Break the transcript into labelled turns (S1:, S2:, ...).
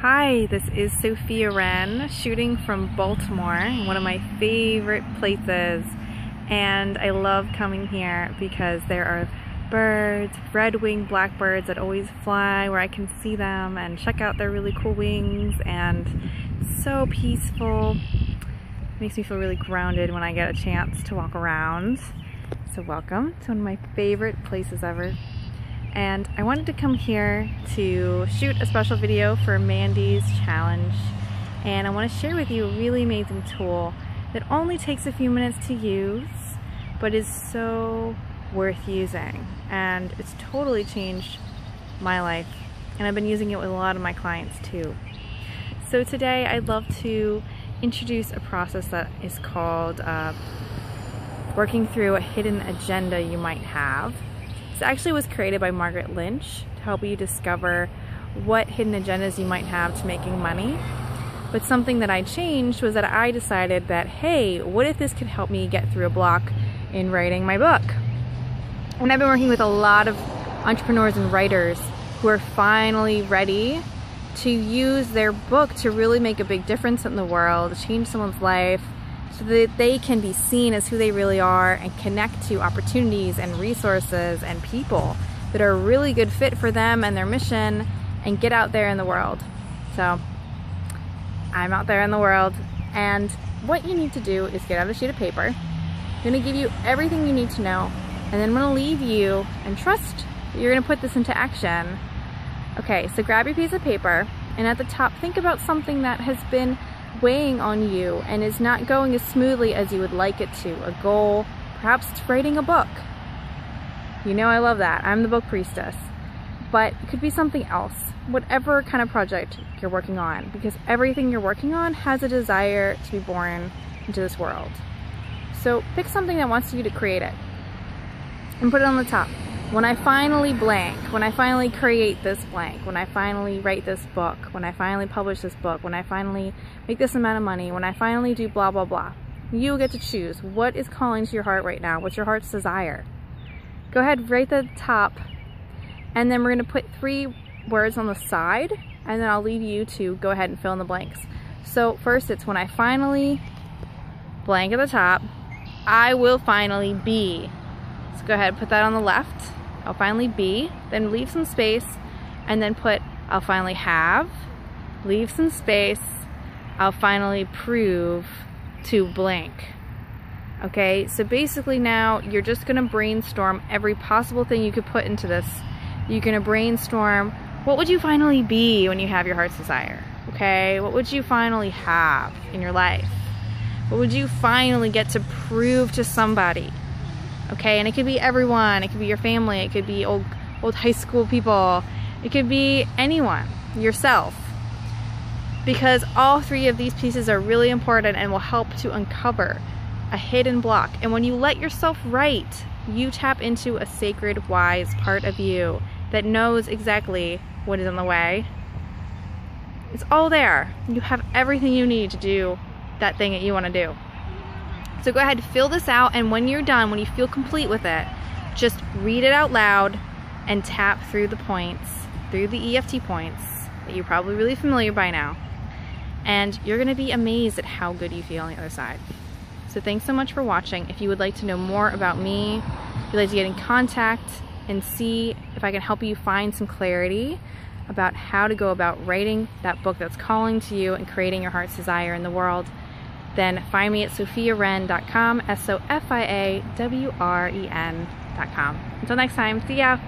S1: Hi, this is Sofia Wren shooting from Baltimore, one of my favorite places. And I love coming here because there are birds, red-winged blackbirds that always fly where I can see them and check out their really cool wings and it's so peaceful. Makes me feel really grounded when I get a chance to walk around. So welcome to one of my favorite places ever and I wanted to come here to shoot a special video for Mandy's challenge. And I want to share with you a really amazing tool that only takes a few minutes to use but is so worth using. And it's totally changed my life and I've been using it with a lot of my clients too. So today I'd love to introduce a process that is called uh, working through a hidden agenda you might have this actually was created by Margaret Lynch to help you discover what hidden agendas you might have to making money. But something that I changed was that I decided that, hey, what if this could help me get through a block in writing my book? And I've been working with a lot of entrepreneurs and writers who are finally ready to use their book to really make a big difference in the world, change someone's life, so that they can be seen as who they really are and connect to opportunities and resources and people that are a really good fit for them and their mission and get out there in the world. So I'm out there in the world and what you need to do is get out a sheet of paper. I'm gonna give you everything you need to know and then I'm gonna leave you and trust that you're gonna put this into action. Okay, so grab your piece of paper and at the top think about something that has been weighing on you and is not going as smoothly as you would like it to. A goal, perhaps it's writing a book. You know I love that. I'm the book priestess. But it could be something else, whatever kind of project you're working on, because everything you're working on has a desire to be born into this world. So pick something that wants you to create it and put it on the top when I finally blank, when I finally create this blank, when I finally write this book, when I finally publish this book, when I finally make this amount of money, when I finally do blah, blah, blah, you get to choose what is calling to your heart right now, what's your heart's desire. Go ahead, write the top, and then we're gonna put three words on the side, and then I'll leave you to go ahead and fill in the blanks. So first it's when I finally blank at the top, I will finally be. Go ahead, put that on the left. I'll finally be, then leave some space, and then put I'll finally have, leave some space, I'll finally prove to blank. Okay, so basically now you're just gonna brainstorm every possible thing you could put into this. You're gonna brainstorm what would you finally be when you have your heart's desire? Okay, what would you finally have in your life? What would you finally get to prove to somebody? Okay? And it could be everyone, it could be your family, it could be old, old high school people, it could be anyone, yourself. Because all three of these pieces are really important and will help to uncover a hidden block. And when you let yourself write, you tap into a sacred, wise part of you that knows exactly what is in the way. It's all there. You have everything you need to do that thing that you want to do. So go ahead, and fill this out, and when you're done, when you feel complete with it, just read it out loud and tap through the points, through the EFT points that you're probably really familiar by now. And you're gonna be amazed at how good you feel on the other side. So thanks so much for watching. If you would like to know more about me, if you'd like to get in contact and see if I can help you find some clarity about how to go about writing that book that's calling to you and creating your heart's desire in the world, then find me at sofiawren.com, S-O-F-I-A-W-R-E-N.com. Until next time, see ya!